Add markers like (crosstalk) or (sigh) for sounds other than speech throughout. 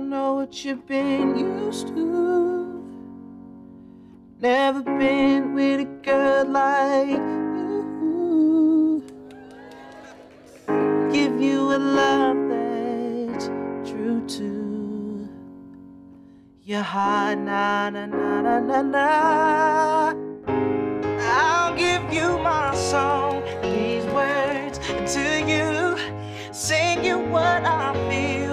don't know what you've been used to. Never been with a girl like you. Give you a love that's true to your heart. Na na na na na na. I'll give you my song, these words to you, sing you what I feel.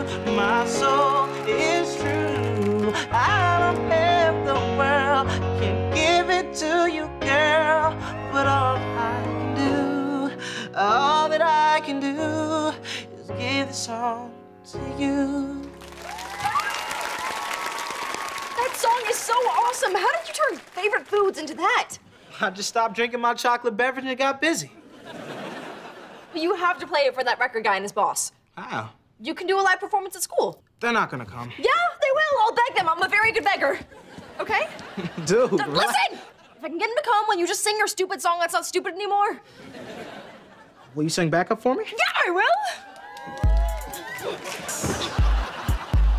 All that I can do, is give the song to you. That song is so awesome. How did you turn favorite foods into that? I just stopped drinking my chocolate beverage and got busy. You have to play it for that record guy and his boss. How? You can do a live performance at school. They're not gonna come. Yeah, they will. I'll beg them. I'm a very good beggar. Okay? (laughs) Dude, Listen! If I can get them to come, will you just sing your stupid song that's not stupid anymore? Will you sing backup for me? Yeah, I will.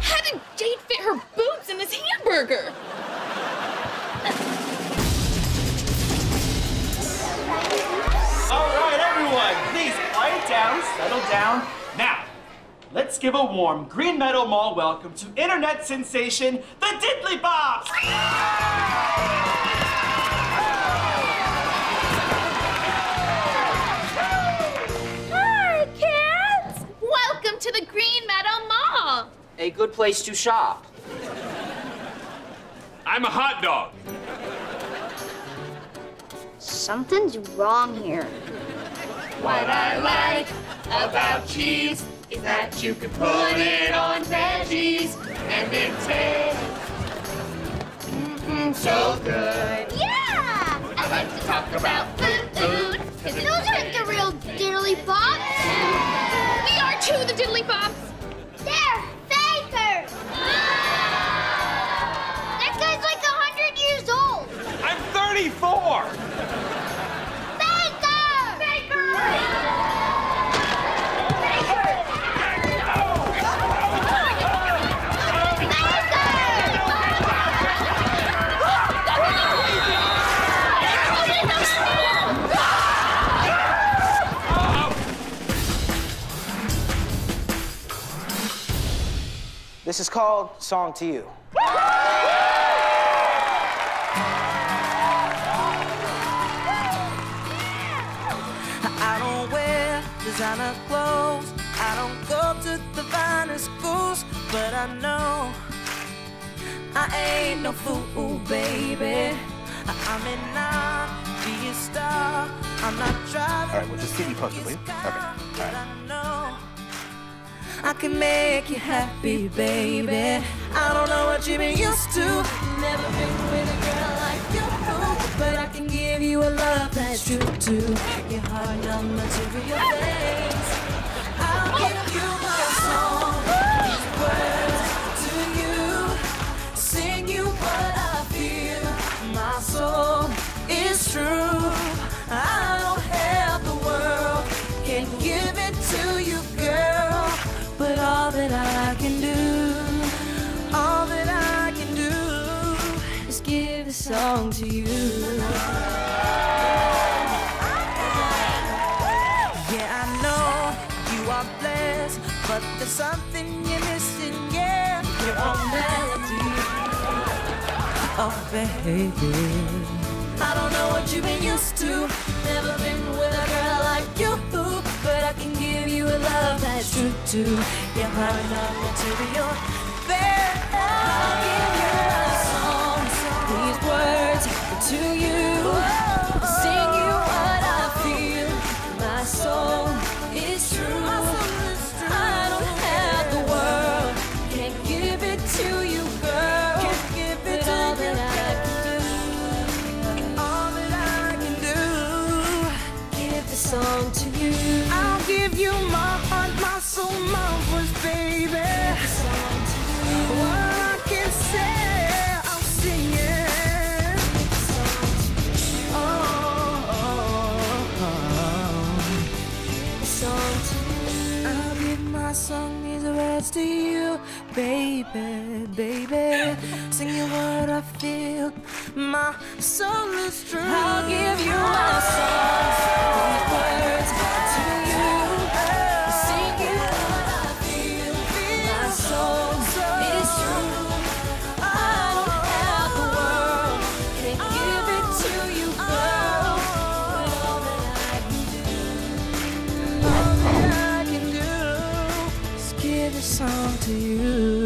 How did Jade fit her boots in this hamburger? All right, everyone, please quiet down, settle down. Now, let's give a warm Green Meadow Mall welcome to internet sensation, the Diddley Bops! A good place to shop. I'm a hot dog. Something's wrong here. What I like about cheese is that you can put it on veggies and it tastes mm-mm, so good. Yeah! I like to talk about food, because Those aren't the real diddly bops. This is called Song 2 You. I don't wear designer clothes. I don't go to the finest schools, but I know I ain't no fool, baby. I may not be a star. I'm not driving. All right, well, just keep me posted, will you? Okay. All But right. I can make you happy, baby. I don't know what you've been used to. Never been with a girl like you. But I can give you a love that's true to your heart, not material things. I'll give you my song, these words to you. Sing you what I feel. My soul is true. I don't have the world, can give it to that I can do, all that I can do is give the song to you. Yeah, I know you are blessed, but there's something you're missing, yeah. Your own melody. Oh, baby. I don't know what you've been used to. Never been with a girl to your heart, not material. Soul, baby. What I can say, I'll sing it. Oh, oh, oh. Song. I'll give my song these words. words to you, baby, baby. Sing you what I feel, my soul is true. I'll give you my songs, song to you.